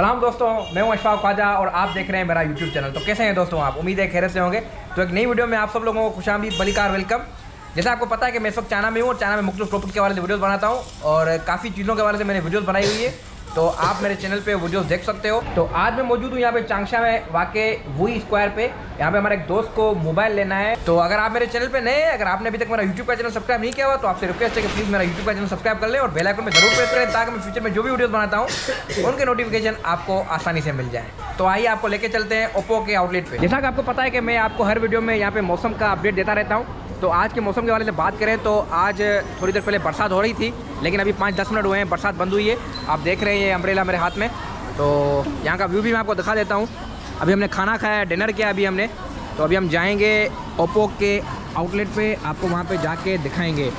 सलाम दोस्तों, मैं हूँ अशफाक ख्वाजा और आप देख रहे हैं मेरा यूट्यूब चैनल तो कैसे हैं दोस्तों आप? उम्मीद है खैर से होंगे। तो एक नई वीडियो में आप सब लोगों को खुशामदीद, बलिकार वेलकम जैसे आपको पता है कि मैं इस वक्त चाइना में हूँ और चाइना में मुख्तु टॉपिक के बारे में वीडियोज़ बनाता हूँ और काफ़ी चीज़ों के बारे में मैंने वीडियोज़ बनाई हुई है। तो आप मेरे चैनल पे वीडियोस देख सकते हो। तो आज मैं मौजूद हूँ यहाँ पे चांगशा में, वाके वही स्क्वायर पे। यहाँ पे हमारे एक दोस्त को मोबाइल लेना है। तो अगर आप मेरे चैनल पे नए अगर आपने अभी तक मेरा यूट्यूब का चैनल सब्सक्राइब नहीं किया हुआ तो आपसे रिक्वेस्ट है कि प्लीज़ मेरा यूट्यूब का चैनल सब्सक्राइब कर लें और बेल आइकन में ज़रूर प्रेस करें ताकि मैं फ्यूचर में जो भी वीडियोस बनाता हूँ, उनके नोटिफिकेशन आपको आसानी से मिल जाए। तो आइए आपको लेके चलते हैं ओप्पो के आउटलेट पे। जैसा कि आपको पता है कि मैं आपको हर वीडियो में यहाँ पे मौसम का अपडेट देता रहता हूँ। तो आज के मौसम के बारे में बात करें तो आज थोड़ी देर पहले बरसात हो रही थी, लेकिन अभी पाँच दस मिनट हुए हैं, बरसात बंद हुई है। आप देख रहे हैं ये अम्ब्रेला मेरे हाथ में। तो यहाँ का व्यू भी मैं आपको दिखा देता हूँ। अभी हमने खाना खाया डिनर किया अभी हमने। तो अभी हम जाएँगे ओप्पो के आउटलेट पे, आपको वहाँ पे जाके दिखाएँगे।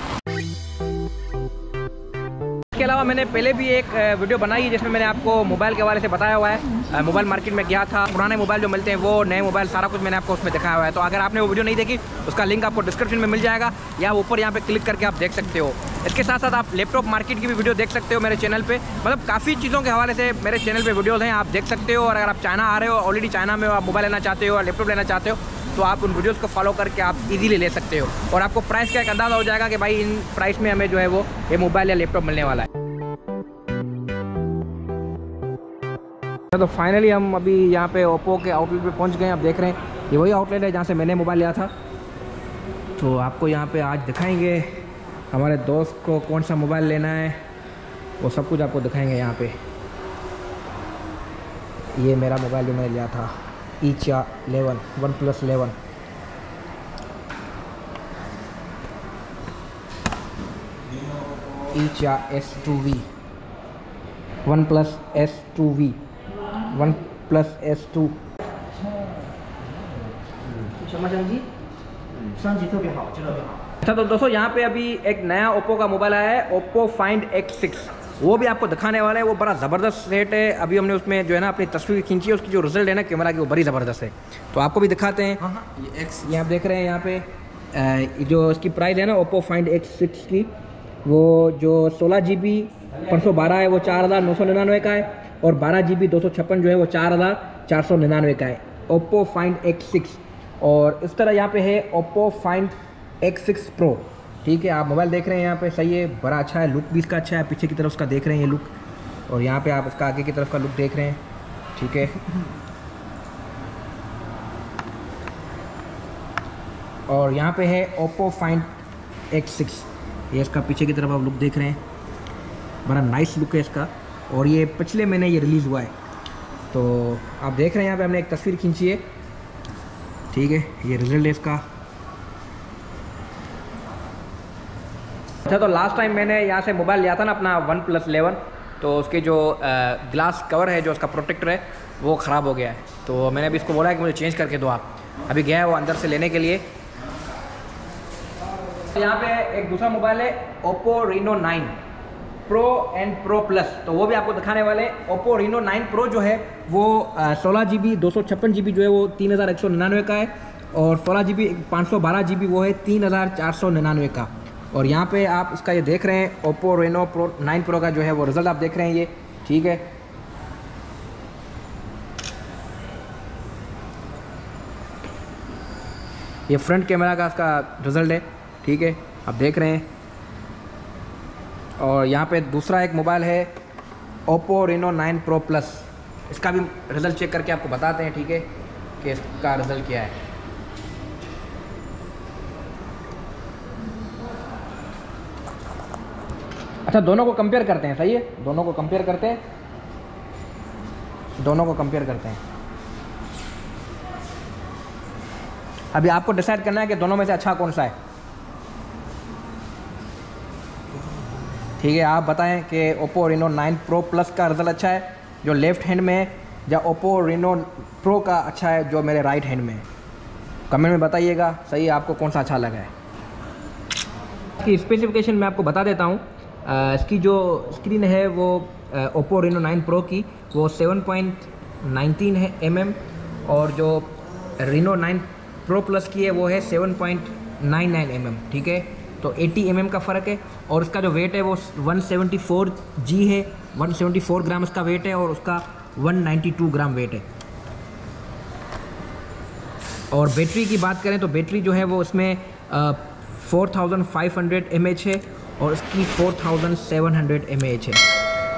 इसके अलावा मैंने पहले भी एक वीडियो बनाई है जिसमें मैंने आपको मोबाइल के बारे से बताया हुआ है। मोबाइल मार्केट में गया था। पुराने मोबाइल जो मिलते हैं, वो नए मोबाइल, सारा कुछ मैंने आपको उसमें दिखाया हुआ है। तो अगर आपने वो वीडियो नहीं देखी, उसका लिंक आपको डिस्क्रिप्शन में मिल जाएगा, या ऊपर यहाँ पर क्लिक करके आप देख सकते हो। इसके साथ साथ आप लैपटॉप मार्केट की भी वीडियो देख सकते हो मेरे चैनल पर मतलब काफ़ी चीज़ों के हवाले से मेरे चैनल पर वीडियोज़ हैं, आप देख सकते हो। और अगर आप चाइना आ रहे हो ऑलरेडी चाइना में आप मोबाइल लेना चाहते हो और लैपटॉप लेना चाहते हो तो आप उन वीडियोज़ को फॉलो करके आप इजीली ले सकते हो। और आपको प्राइस का एक अंदाज़ा हो जाएगा कि भाई इन प्राइस में हमें जो है वो ये मोबाइल या लैपटॉप मिलने वाला है। तो फाइनली हम अभी यहाँ पे ओप्पो के आउटलेट पे पहुँच गए आप देख रहे हैं, ये वही आउटलेट है जहाँ से मैंने मोबाइल लिया था। तो आपको यहाँ पे आज दिखाएँगे, हमारे दोस्त को कौन सा मोबाइल लेना है, वो सब कुछ आपको दिखाएँगे यहाँ पे। ये मेरा मोबाइल जो मैंने लिया था। ईचा eleven one plus eleven Icha S two V one plus S two V one plus S two अच्छा तो दोस्तों यहाँ पे अभी एक नया ओप्पो का मोबाइल आया है ओप्पो फाइंड एक्स सिक्स वो भी आपको दिखाने वाला है वो बड़ा ज़बरदस्त सेट है। अभी हमने उसमें जो है ना अपनी तस्वीर खींची है उसकी जो रिज़ल्ट है ना कैमरा की वो बड़ी ज़बरदस्त है। तो आपको भी दिखाते हैं। हाँ हाँ। ये एक्स ये आप देख रहे हैं यहाँ पे जो इसकी प्राइस है ना ओप्पो फाइंड एक्स सिक्स की वो जो सोलह जी बी परसों बारह है वो चार हज़ार नौ सौ निन्यानवे का है और बारह जी बी दो सौ छप्पन जो है वो चार हज़ार चार सौ निन्यानवे का है। ओप्पो फाइंड एक्स सिक्स और इस तरह यहाँ पे है Oppo Find X six pro ठीक है, आप मोबाइल देख रहे हैं यहाँ पे, सही है, बड़ा अच्छा है लुक भी इसका अच्छा है, पीछे की तरफ़ उसका देख रहे हैं ये लुक और यहाँ पे आप उसका आगे की तरफ़ का लुक देख रहे हैं, ठीक है? और यहाँ पे है ओप्पो फाइंड एक्स सिक्स ये इसका पीछे की तरफ़ आप लुक देख रहे हैं, बड़ा नाइस लुक है इसका, और ये पिछले महीने ये रिलीज़ हुआ है तो आप देख रहे हैं यहाँ पे हमने एक तस्वीर खींची है, ठीक है, ये रिज़ल्ट है इसका अच्छा तो लास्ट टाइम मैंने यहाँ से मोबाइल लिया था ना अपना वन प्लस इलेवन तो उसके जो ग्लास कवर है, जो उसका प्रोटेक्टर है, वो ख़राब हो गया है। तो मैंने अभी इसको बोला है कि मुझे चेंज करके दो आप। अभी गया है वो अंदर से लेने के लिए। यहाँ पे एक दूसरा मोबाइल है Oppo Reno nine pro and pro plus तो वो भी आपको दिखाने वाले ओप्पो रीनो नाइन प्रो जो है, वो सोलह जी बी दो सौ छप्पन जी बी जो है, वो तीन हज़ार एक सौ निन्यानवे का है। और सोलह जी बी पाँच सौ बारह जी बी वो है, तीन हज़ार चार सौ निन्यानवे का। और यहाँ पे आप इसका ये देख रहे हैं Oppo Reno pro nine pro का जो है वो रिज़ल्ट आप देख रहे हैं ये, ठीक है? ये फ्रंट कैमरा का इसका रिज़ल्ट है, ठीक है? आप देख रहे हैं। और यहाँ पे दूसरा एक मोबाइल है Oppo Reno nine pro plus इसका भी रिज़ल्ट चेक करके आपको बताते हैं, ठीक है, कि इसका रिज़ल्ट क्या है। अच्छा दोनों को कंपेयर करते हैं, सही है? दोनों को कंपेयर करते हैं? दोनों को कंपेयर करते हैं। अभी आपको डिसाइड करना है कि दोनों में से अच्छा कौन सा है। ठीक है, आप बताएँ कि ओप्पो रिनो 9 प्रो प्लस का रिज़ल्ट अच्छा है, जो लेफ़्ट हैंड में है, या ओप्पो रिनो प्रो का अच्छा है, जो मेरे राइट हैंड में है। कमेंट में बताइएगा, सही आपको कौन सा अच्छा लगा है। इसकी स्पेसिफिकेशन मैं आपको बता देता हूँ इसकी जो स्क्रीन है वो ओप्पो रेनो 9 प्रो की वो 7.19 है एम mm, और जो रेनो 9 प्रो प्लस की है वो है 7.99 एम mm, ठीक है? तो 80 एम mm का फ़र्क है और उसका जो वेट है वो 174 जी है 174 ग्राम इसका वेट है और उसका 192 ग्राम वेट है। और बैटरी की बात करें तो बैटरी जो है वो उसमें four thousand five hundred M H है और इसकी फोर थाउज़ेंड है।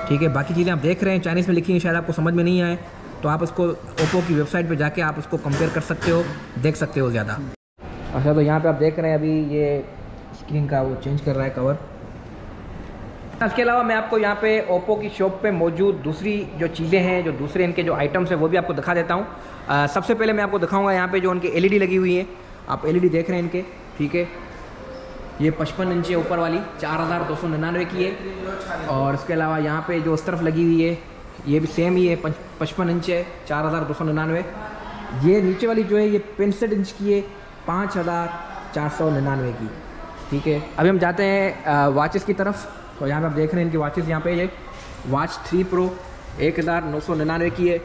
ठीक है, बाकी चीज़ें आप देख रहे हैं चाइनीज़ में लिखी हैं, शायद आपको समझ में नहीं आए तो आप उसको ओप्पो की वेबसाइट पर जाके आप उसको कंपेयर कर सकते हो, देख सकते हो ज़्यादा। अच्छा तो यहाँ पे आप देख रहे हैं अभी ये स्क्रीन का वो चेंज कर रहा है कवर इसके अलावा मैं आपको यहाँ पे ओप्पो की शॉप पे मौजूद दूसरी जो चीज़ें हैं, जो दूसरे इनके जो आइटम्स हैं, वो भी आपको दिखा देता हूँ। सबसे पहले मैं आपको दिखाऊँगा यहाँ पे जो उनकी एलईडी लगी हुई है। आप एलईडी देख रहे हैं इनके, ठीक है? ये पचपन इंच है ऊपर वाली, चार हज़ार दो सौ निन्यानवे की है। और इसके अलावा यहाँ पे जो उस तरफ़ लगी हुई है, ये भी सेम ही है पचपन इंच है, चार हज़ार दो सौ निन्यानवे। ये नीचे वाली जो है, ये पैंसठ इंच की है, पाँच हज़ार चार सौ निन्यानवे की। ठीक है? अभी हम जाते हैं वाचेस की तरफ़। तो यहाँ पे आप देख रहे हैं इनकी वाचेस यहाँ पे ये वाच थ्री प्रो एक हज़ार नौ सौ निन्यानवे की है।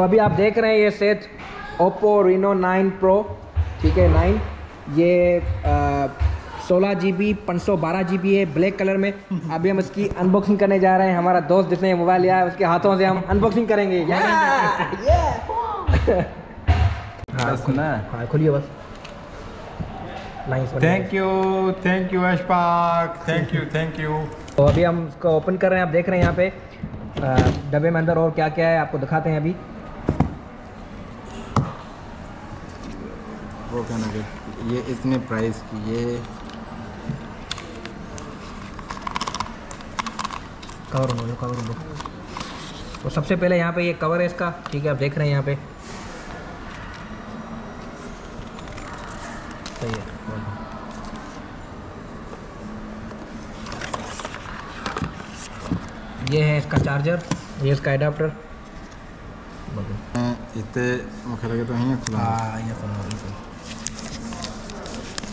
तो अभी आप देख रहे हैं ये set Oppo Reno nine pro ठीक है नाइन ये सोलह जी बी पाँच सौ बारह जी बी है ब्लैक कलर में. अभी हम इसकी अनबॉक्सिंग करने जा रहे हैं. हमारा दोस्त जिसने मोबाइल लिया है उसके हाथों से हम अनबॉक्सिंग करेंगे. हाँ खुलिए बस. Thank you thank you Ashfaq thank you thank you तो अभी हम इसको ओपन कर रहे हैं. आप देख रहे हैं यहाँ पे डब्बे में अंदर और क्या क्या है आपको दिखाते हैं अभी. वो कहना कि ये इतने प्राइस की ये कवर हो कवर हो तो सबसे पहले यहाँ पे ये कवर है इसका ठीक है आप देख रहे हैं यहाँ पे। सही है ये है इसका चार्जर ये इसका एडाप्टर इतने मुख्य लगे तो हीअं खुला हाँ ये खुला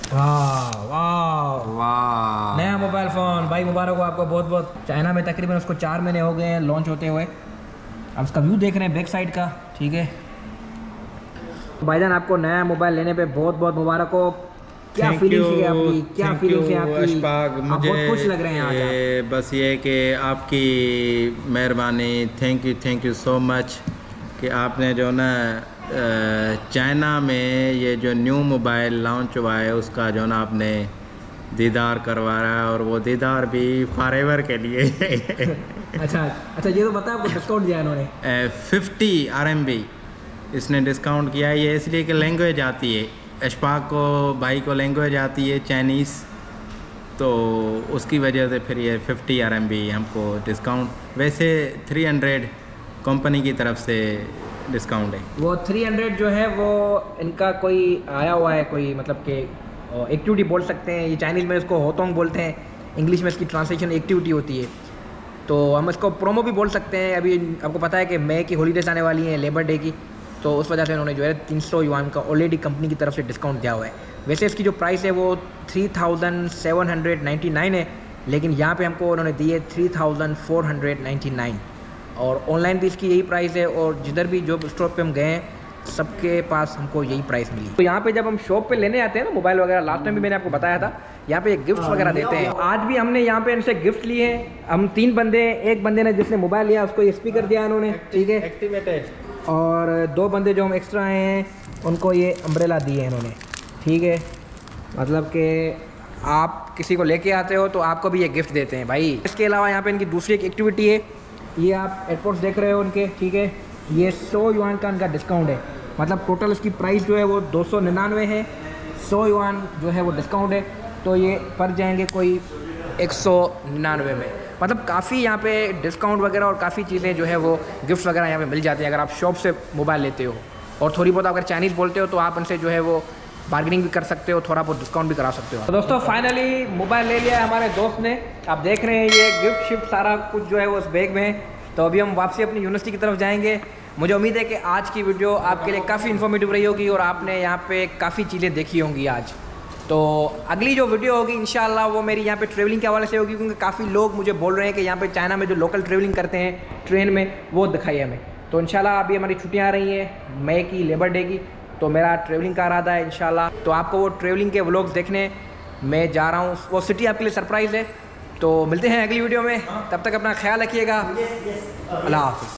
वाह वाह। वाह। नया मोबाइल फ़ोन भाई मुबारक हो आपको बहुत बहुत। चाइना में तकरीबन उसको चार महीने हो गए हैं लॉन्च होते हुए। अब उसका व्यू देख रहे हैं बैक साइड का ठीक है? भाईजान आपको नया मोबाइल लेने पे बहुत बहुत मुबारक हो। क्या फीलिंग्स है आपकी? क्या फीलिंग्स है आपकी? आप बहुत खुश लग रहे हैं आज बस ये कि आपकी मेहरबानी। Thank you thank you so much कि आपने जो ना चाइना में ये जो न्यू मोबाइल लॉन्च हुआ है उसका जो ना आपने दीदार करवा रहा है और वो दीदार भी फॉरेवर के लिए। अच्छा अच्छा ये तो बता आपको डिस्काउंट दिया इन्होंने? फिफ्टी आर एम बी इसने डिस्काउंट किया है ये इसलिए कि लैंग्वेज आती है। अशफाक को भाई को लैंग्वेज आती है चाइनीज़ तो उसकी वजह से फिर ये फिफ्टी आर एम बी हमको डिस्काउंट वैसे थ्री हंड्रेड कंपनी की तरफ़ से डिस्काउंट है। वो 300 जो है, वो इनका कोई आया हुआ है, कोई मतलब के एक्टिविटी बोल सकते हैं। ये चाइनीज़ में इसको होतोंग बोलते हैं। इंग्लिश में इसकी ट्रांसलेशन एक्टिविटी होती है। तो हम इसको प्रोमो भी बोल सकते हैं। अभी आपको पता है कि मई की हॉलीडेज आने वाली हैं लेबर डे की। तो उस वजह से उन्होंने जो है तीन सौ का ऑलरेडी कंपनी की तरफ़ से डिस्काउंट दिया हुआ है। वैसे इसकी जो प्राइस है, वो three thousand seven hundred ninety nine है। लेकिन यहाँ पे हमको उन्होंने दी है three thousand four hundred ninety nine और ऑनलाइन भी इसकी यही प्राइस है और जिधर भी जो स्टोर पे हम गए हैं सबके पास हमको यही प्राइस मिली। तो यहाँ पे जब हम शॉप पे लेने आते हैं ना मोबाइल वगैरह लास्ट टाइम भी मैंने आपको बताया था यहाँ पे गिफ्ट वगैरह देते हैं। आज भी हमने यहाँ पे इनसे गिफ्ट लिए हैं। हम तीन बंदे हैं एक बंदे ने जिसने मोबाइल लिया उसको स्पीकर दिया उन्होंने ठीक है? और दो बंदे जो हम एक्स्ट्रा आए हैं उनको ये अम्ब्रेला दिए हैं इन्होंने ठीक है? मतलब कि आप किसी को लेके आते हो तो आपको भी ये गिफ्ट देते हैं भाई। इसके अलावा यहाँ पे इनकी दूसरी एक एक्टिविटी है ये आप एयरपोर्ट्स देख रहे हो उनके, ठीक है? ये सौ युवान का उनका डिस्काउंट है। मतलब टोटल इसकी प्राइस जो है वो दो सौ निन्यानवे है। सौ युवान जो है वो डिस्काउंट है। तो ये पड़ जाएँगे कोई एक सौ निन्यानवे में। मतलब काफ़ी यहाँ पे डिस्काउंट वगैरह और काफ़ी चीज़ें जो है वो गिफ्ट वगैरह यहाँ पे मिल जाती हैं अगर आप शॉप से मोबाइल लेते हो। और थोड़ी बहुत अगर चाइनीज़ बोलते हो तो आप उनसे जो है वो बार्गेनिंग भी कर सकते हो, थोड़ा बहुत डिस्काउंट भी करा सकते हो तो दोस्तों फाइनली मोबाइल ले लिया है हमारे दोस्त ने। आप देख रहे हैं ये गिफ्ट शिफ्ट सारा कुछ जो है वो उस बैग में। है तो अभी हम वापसी अपनी यूनिवर्सिटी की तरफ़ जाएँगे। मुझे उम्मीद है कि आज की वीडियो आपके लिए काफ़ी इन्फॉर्मेटिव रही होगी और आपने यहाँ पे काफ़ी चीज़ें देखी होंगी आज। तो अगली जो वीडियो होगी इन वो मेरी यहाँ पे ट्रेवलिंग के हवाले से होगी, क्योंकि काफ़ी लोग मुझे बोल रहे हैं कि यहाँ पे चाइना में जो लोकल ट्रेवलिंग करते हैं ट्रेन में, वो दिखाई हमें। तो इंशाल्लाह अभी हमारी छुट्टियाँ आ रही हैं, मई की लेबर डे की। तो मेरा ट्रेवलिंग का इरादा है इन तो आपको वो ट्रेवलिंग के व्लॉग्स देखने मैं जा रहा हूँ। वो सिटी आपके लिए सरप्राइज़ है। तो मिलते हैं अगली वीडियो में। तब तक अपना ख्याल रखिएगा। अल्लाह हाफिज़।